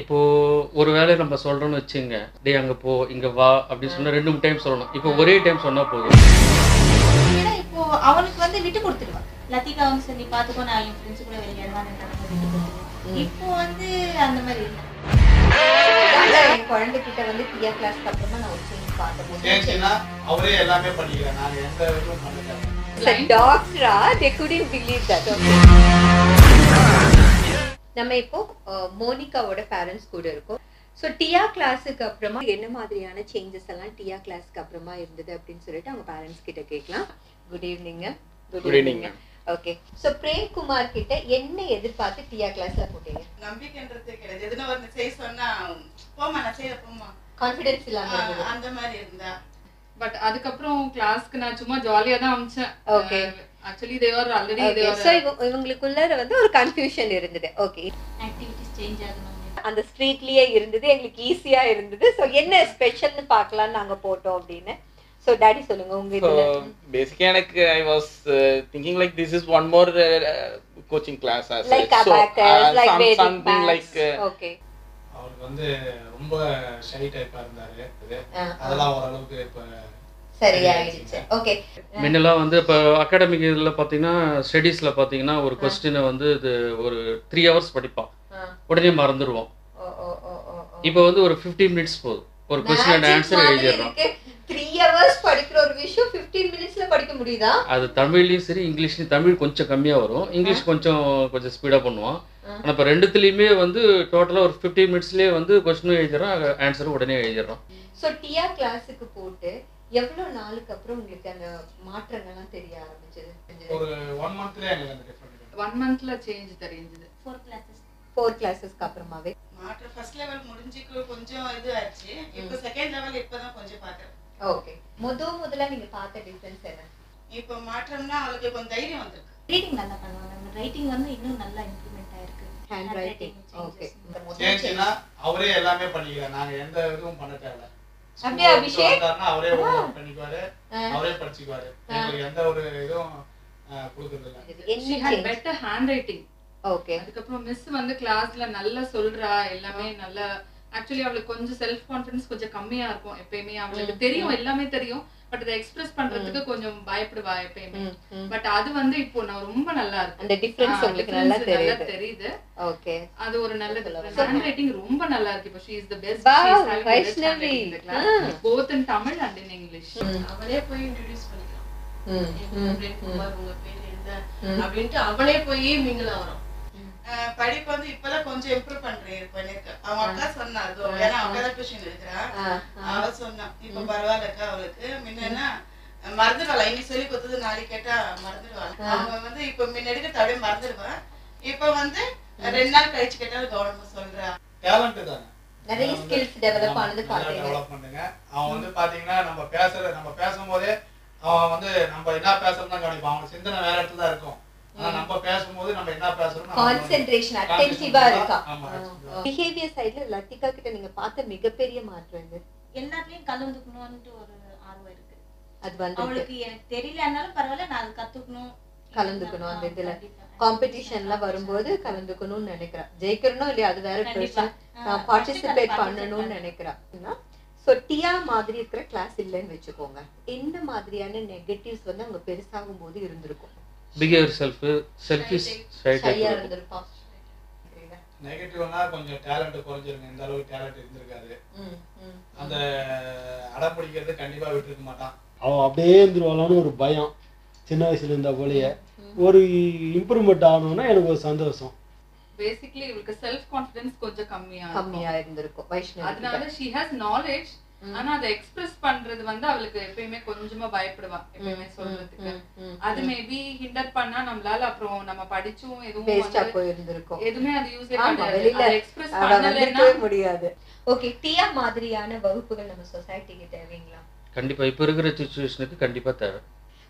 இப்போ ஒரு வேலையை நம்ம சொல்றோம்னு வச்சுங்க டேய் அங்க போ இங்க வா அப்படின்னு சொன்னா ரெண்டு மூணு டைம் சொல்லணும். இப்போ ஒரே டைம் சொன்னா போதும். ஏன்னா இப்போ அவனுக்கு வந்து விட்டு கொடுத்துருவான் லத்திகா வந்து சரி நீ பாத்துக்கோ நான் என் ஃப்ரெண்ட்ஸ் கூட வெளியே தான் விட்டு கொடுத்துருவேன் இப்போ வந்து அந்த மாதிரி இல்லை. என் குழந்தைகிட்ட வந்து பியா கிளாஸ்க்கு அப்புறமா நான் ஒரு சேஞ்ச் பார்த்தேன் அவரே எல்லாமே பண்ணிக்கிறேன் நாங்க எந்த இதுவும் பண்ணல. டாக்டரா தே குடின் பிலீவ் தட் நம்ம இப்போ மோனிகாவோட பேரண்ட்ஸ் கூட இருக்கோம். ஸோ டியா கிளாஸுக்கு அப்புறமா என்ன மாதிரியான சேஞ்சஸ் எல்லாம் டியா கிளாஸ்க்கு அப்புறமா இருந்தது அப்படின்னு சொல்லிட்டு அவங்க பேரண்ட்ஸ் கிட்ட கேட்கலாம். Good evening evening, ma'am. Okay so Premkumar கிட்ட என்ன எதிர்பார்த்து டியா கிளாஸ்ல போட்டீங்க? நம்பிக்கைன்றது கிடையாது. எதுனா ஒரு செய்ய சொன்னா போமா நான் செய்ய போமா கான்ஃபிடன்ஸ் இல்லாம அந்த மாதிரி இருந்தா. பட் அதுக்கப்புறம் கிளாஸ்க்கு நான் சும்மா ஜாலியா தான் அமிச்சேன். Okay. Actually they were already okay so இவங்களுக்குள்ள வந்து ஒரு கன்ஃபியூஷன் இருந்தது. ஓகே ஆக்டிவிட்டிஸ் சேஞ்ச் ஆகணும் அந்த ஸ்ட்ரீட்லயே இருந்தது எங்களுக்கு ஈஸியா இருந்தது. ஸோ என்ன ஸ்பெஷல்னு பார்க்கலாம்னு நாங்க போட்டோம் அப்படின்னு. ஸோ டாடி சொல்லுங்க உங்க இதுல. So basically, எனக்கு I was thinking like this is one more uh, coaching class as like like like uh, okay அவருக்கு வந்து ரொம்ப ஷை டைப்பா இருந்தாரு. அதெல்லாம் ஓரளவுக்கு இப்ப சரியாயிடுச்சு ஓகே. முன்னெல்லாம் வந்து இப்போ அகாடமிக் இதில் பார்த்தீங்கன்னா ஸ்டடீஸில் பார்த்தீங்கன்னா ஒரு கொஸ்டினை வந்து இது ஒரு த்ரீ ஹவர்ஸ் படிப்பான். உடனே மறந்துடுவோம் இப்போ வந்து ஒரு ஃபிஃப்டீன் மினிட்ஸ் போதும். ஒரு கொஸ்டின் ஆன்சர் எழுதிடுறோம் த்ரீ ஹவர்ஸ் படிக்கிற ஒரு விஷயம் 15 மினிட்ஸ்ல படிக்க முடியுதா? அது தமிழ்லையும் சரி இங்கிலீஷ்லையும் தமிழ் கொஞ்சம் கம்மியாக வரும். இங்கிலீஷ் கொஞ்சம் கொஞ்சம் ஸ்பீடாக பண்ணுவான். ஆனால் இப்போ ரெண்டுத்துலேயுமே வந்து டோட்டலாக ஒரு ஃபிஃப்டீன் மினிட்ஸ்லேயே வந்து கொஸ்டினும் எழுதிடுறான் ஆன்சரும் உடனே எழுதிடுறான். ஸோ டியா கிளாஸுக்கு போட்டு எவ்வளவு நாளுக்கு அப்புறம் உங்களுக்கு அந்த மாற்றங்கள்லாம் தெரிய ஆரம்பிச்சது? ஒரு ஒன் மந்த்லயே எங்களுக்கு ஒன் மந்த்ல சேஞ்ச் தெரிஞ்சது. ஃபோர் கிளாஸஸ் ஃபோர் கிளாஸஸ்க்கு அப்புறமாவே? மாற்றம் ஃபர்ஸ்ட் லெவல் முடிஞ்சு கொஞ்சம் இது ஆச்சு இப்போ செகண்ட் லெவல் இப்பதான் கொஞ்சம் பாக்குறேன். ஓகே முத முதல்ல நீங்க பார்த்த டிஃபரன்ஸ் என்ன? இப்போ மாற்றம்னா அவளுக்கு கொஞ்சம் தைரியம் வந்திருக்கு. ரீடிங் நல்லா பண்ணுவாங்க. ரைட்டிங் வந்து இன்னும் நல்லா இம்ப்ரூவ்மெண்ட் ஆயிருக்கு. ஹேண்ட் ரைட்டிங் ஓகே அவரே எல்லாமே பண்ணிக்கிறேன் நாங்க எந்த இதுவும் பண்ண தேவையில்ல. அப்படியா, அபிஷேக்? அவரே பண்ணிக்குவாரு. அவரே படிச்சுக்குவாரு. எங்களுக்கு எந்த ஒரு இதுவும் கொடுக்கறது இல்ல பெட்டர் ஹேண்ட் ரைட்டிங் ஓகே அதுக்கப்புறம் மிஸ் வந்து கிளாஸ்ல நல்லா சொல்றா எல்லாமே நல்லா ஆக்சுவலி அவளுக்கு கொஞ்சம் செல்ஃப் கான்ஃபிடன்ஸ் கொஞ்சம் கம்மியா இருக்கும் எப்பயுமே. அவளுக்கு தெரியும் எல்லாமே தெரியும். பட் அதை எக்ஸ்பிரஸ் பண்றதுக்கு கொஞ்சம் பயப்படுவா எப்பயுமே. பட் அது வந்து இப்போ நான் ரொம்ப நல்லா இருக்கு. அந்த டிஃபரன்ஸ் உங்களுக்கு difference நல்லா தெரியுது. தெரியுது. ஓகே அது ஒரு நல்ல ஹேண்ட் ரைட்டிங் ரொம்ப நல்லா இருக்கு. இப்போ she is the best Wow, Vaishnavi. Both in Tamil and in English அவனே போய் இன்ட்ரடியூஸ் பண்ணிக்கலாம். ம், ம், உங்க பேர் என்ன? அப்படின்ட்டு அவனே போய் மிங்கிள் அஹ் படிப்பு வந்து இப்பதான் கொஞ்சம் இம்ப்ரூவ் பண்றேன் பண்ணிருக்கேன். அவங்க அக்கா சொன்னா அது ஏன்னா அவங்க தான் டியூஷன் எடுக்கிறா அவ சொன்னா இப்ப பரவாயில்லக்கா அவளுக்கு. முன்னா மறந்துடுவாள்? இன்னைக்கு சொல்லி கொடுத்தது நாளைக்கு கேட்டா மறந்துடுவாள். அவங்க வந்து இப்ப முன்ன எடுக்கிறது அப்படியே மறந்துடுவான். இப்ப வந்து ரெண்டு நாள் கழிச்சு கேட்டாலும் கவனமா சொல்றா. டேலண்ட் தானே. நிறைய ஸ்கில்ஸ் டெவலப் ஆனது பாத்தீங்க டெவலப் பண்ணுங்க. அவன் வந்து பாத்தீங்கன்னா நம்ம பேசுற நம்ம பேசும்போதே அவன் வந்து நம்ம என்ன பேசுறோம் தான் கவனிப்பான். அவன் சிந்தனை வேற இடத்துல தான் இருக்கும். பேசும்போது நம்ம என்ன பேசுறோம் கான்சென்ட்ரேஷன் அட்டென்சிவா இருக்கா? பிஹேவியர் சைடுல லத்திகா கிட்ட நீங்க பார்த்த மிகப்பெரிய மாற்றம் இது எல்லாத்துலயும் கலந்துக்கணும்னு ஒரு ஆர்வம் இருக்கு. அது வந்து அவளுக்கு எனக்கு தெரியலனாலும் பரவாயில்ல நான் அது கத்துக்கணும். கலந்துக்கணும் அந்த இதுல. காம்படிஷன்லாம் வரும்போது கலந்துக்கணும்னு நினைக்கிறேன் ஜெயிக்கிறனும் இல்லையா? அது வேற. பிரச்சனை நான் பார்ட்டிசிபேட் பண்ணணும்னு participate நினைக்கிறேன் ஸோ டியா மாதிரி இருக்கிற கிளாஸ் இல்லைன்னு வச்சுக்கோங்க. என்ன மாதிரியான நெகட்டிவ்ஸ் வந்து அவங்க பெருசாகும் போது இருந்திருக்கும். பிஹேவியர் செல்ஃபு செல்ஃபிஷ் இருந்திருப்பான் நெகட்டிவ்னா கொஞ்சம் டேலண்ட் குறைஞ்சிருங்க. இந்த அளவுக்கு டேலண்ட் இருந்திருக்காது. ம், ம். அந்த அடம் பிடிக்கிறது கண்டிப்பா விட்டுருக்க மாட்டான். அவன் அப்படியே இருந்துருவாளான்னு ஒரு பயம். சின்ன வயசுல இருந்த போலயே. ஒரு இம்ப்ரூவ்மெண்ட் ஆகணும்னா எனக்கு ஒரு சந்தோஷம். பேசிக்கலி இவளுக்கு செல்ஃப் கான்ஃபிடன்ஸ் கொஞ்சம் கம்மியா. கம்மியா இருந்திருக்கும். வைஷ்ணவி அதனால ஷி ஹாஸ் நாலேஜ் ஆனா அதை எக்ஸ்பிரஸ் பண்றது வந்து அவளுக்கு எப்பயுமே கொஞ்சமா பயப்படுவா எப்பயுமே சொல்றதுக்கு. அது மேபி ஹிண்டர் பண்ணா நம்மளால அப்புறம் நம்ம படிச்சும் எதுவும் வேஸ்டா போயிருந்திருக்கும். எதுவுமே அது யூஸ் வெளியில எக்ஸ்பிரஸ் பண்ணலைன்னா முடியாது. ஓகே டியா மாதிரியான வகுப்புகள் நம்ம சொசைட்டிக்கு தேவைங்களா? கண்டிப்பாக இப்போ இருக்கிற சுச்சுவேஷனுக்கு கண்டிப்பாக தேவை.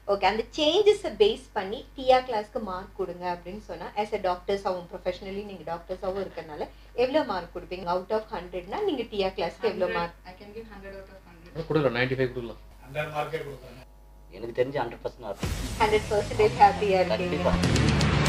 ஓகே அந்த சேஞ்சஸை பேஸ் பண்ணி டிஆர் கிளாஸ்க்கு மார்க் கொடுங்க அப்படின்னு சொன்னா ஆஸ் அ டாக்டர்ஸாகவும் ப்ரொஃபஷனலி நீங்க டாக்டர்ஸாகவும் இருக்கறனால எவ்வளவு மார்க் கொடுப்பீங்க? அவுட் ஆஃப் ஹண்ட்ரட்னா நீங்க டிஆர் கிளாஸ்க்கு எவ்வளவு mark I can give hundred out of hundred கொடுக்கலாம் நைன்டி ஃபைவ் கொடுக்கலாம் ஹண்ட்ரட் மார்க்கே கொடுத்தாங்க எனக்கு தெரிஞ்சு ஹண்ட்ரட் பர்சன்ட் ஹண்ட்ரட் பர்சன்டேஜ் ஹாப்பியா இருக்கீங்க